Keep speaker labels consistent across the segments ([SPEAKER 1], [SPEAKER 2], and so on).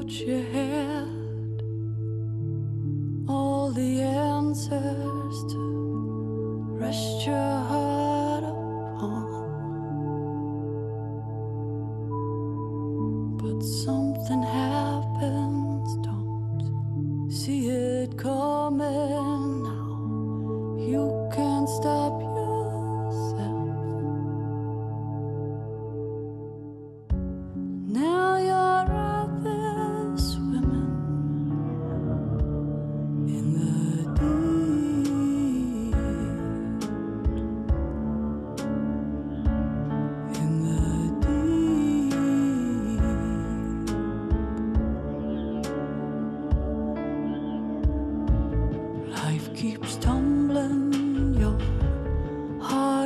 [SPEAKER 1] out your head all the answers to rest your heart upon. But something happens, don't see it coming.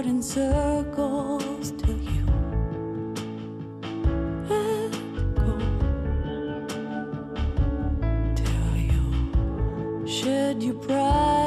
[SPEAKER 1] out in circles till you echo. Till you shed your pride.